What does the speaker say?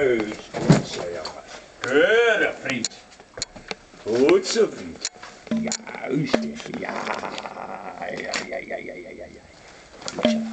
Juist, goed zo jongen. Keurig vriend. Goed zo vriend. Juist, ja, ja, ja, ja, ja, ja, ja. Goed zo.